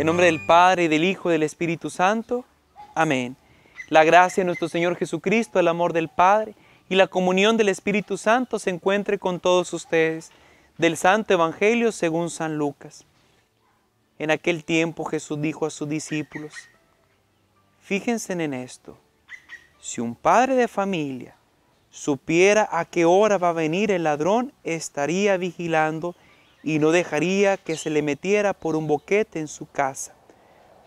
En nombre del Padre, del Hijo, y del Espíritu Santo. Amén. La gracia de nuestro Señor Jesucristo, el amor del Padre y la comunión del Espíritu Santo se encuentre con todos ustedes. Del Santo Evangelio según San Lucas. En aquel tiempo Jesús dijo a sus discípulos, fíjense en esto, si un padre de familia supiera a qué hora va a venir el ladrón, estaría vigilando y no dejaría que se le metiera por un boquete en su casa.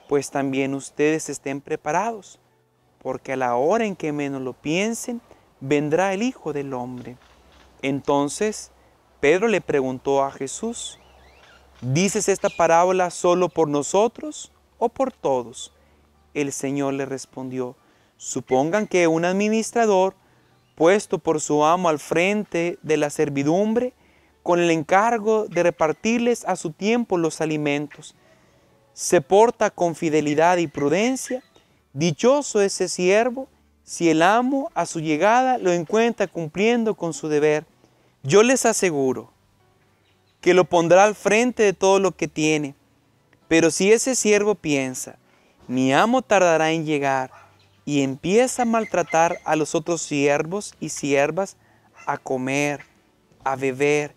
Pues también ustedes estén preparados, porque a la hora en que menos lo piensen, vendrá el Hijo del Hombre. Entonces Pedro le preguntó a Jesús, ¿dices esta parábola solo por nosotros o por todos? El Señor le respondió, supongan que un administrador, puesto por su amo al frente de la servidumbre, con el encargo de repartirles a su tiempo los alimentos. Se porta con fidelidad y prudencia. Dichoso ese siervo si el amo a su llegada lo encuentra cumpliendo con su deber. Yo les aseguro que lo pondrá al frente de todo lo que tiene. Pero si ese siervo piensa, mi amo tardará en llegar, y empieza a maltratar a los otros siervos y siervas, a comer, a beber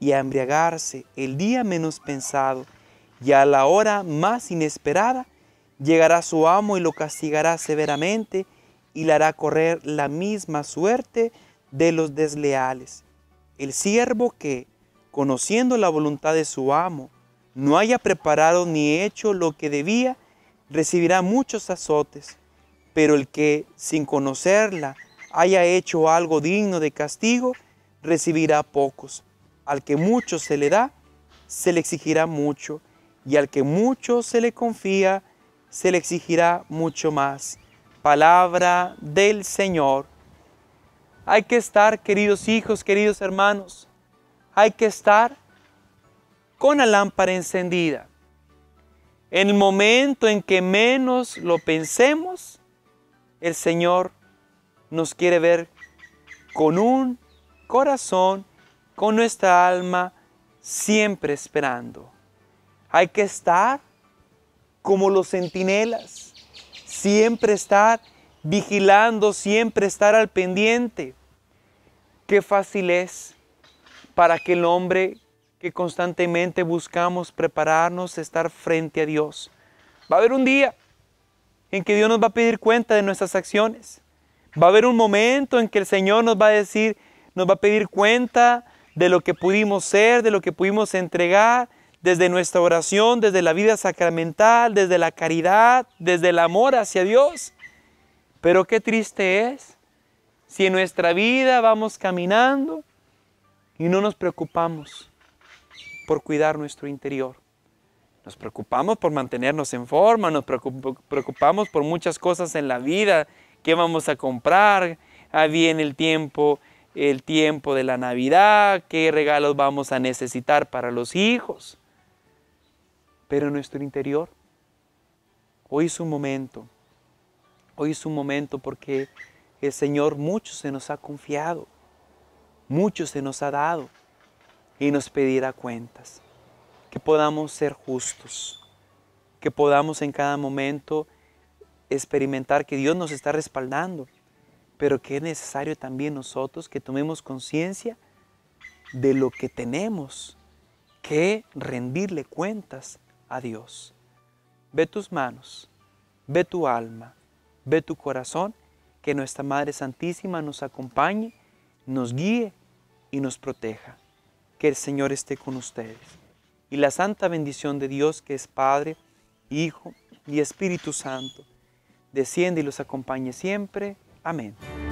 y a embriagarse el día menos pensado, y a la hora más inesperada, llegará su amo y lo castigará severamente y le hará correr la misma suerte de los desleales. El siervo que, conociendo la voluntad de su amo, no haya preparado ni hecho lo que debía, recibirá muchos azotes, pero el que, sin conocerla, haya hecho algo digno de castigo, recibirá pocos. Al que mucho se le da, se le exigirá mucho, y al que mucho se le confía, se le exigirá mucho más. Palabra del Señor. Hay que estar, queridos hijos, queridos hermanos, hay que estar con la lámpara encendida. En el momento en que menos lo pensemos, el Señor nos quiere ver con un corazón con nuestra alma siempre esperando. Hay que estar como los centinelas, siempre estar vigilando, siempre estar al pendiente. Qué fácil es para aquel hombre que constantemente buscamos prepararnos, estar frente a Dios. Va a haber un día en que Dios nos va a pedir cuenta de nuestras acciones. Va a haber un momento en que el Señor nos va a decir, nos va a pedir cuenta de lo que pudimos ser, de lo que pudimos entregar, desde nuestra oración, desde la vida sacramental, desde la caridad, desde el amor hacia Dios. Pero qué triste es si en nuestra vida vamos caminando y no nos preocupamos por cuidar nuestro interior. Nos preocupamos por mantenernos en forma, nos preocupamos por muchas cosas en la vida, qué vamos a comprar, ah, viene el tiempo el tiempo de la Navidad, qué regalos vamos a necesitar para los hijos. Pero en nuestro interior, hoy es un momento, hoy es un momento porque el Señor mucho se nos ha confiado, mucho se nos ha dado y nos pedirá cuentas. Que podamos ser justos, que podamos en cada momento experimentar que Dios nos está respaldando, pero que es necesario también nosotros que tomemos conciencia de lo que tenemos que rendirle cuentas a Dios. Ve tus manos, ve tu alma, ve tu corazón, que nuestra Madre Santísima nos acompañe, nos guíe y nos proteja. Que el Señor esté con ustedes. Y la santa bendición de Dios, que es Padre, Hijo y Espíritu Santo, desciende y los acompañe siempre. Amén.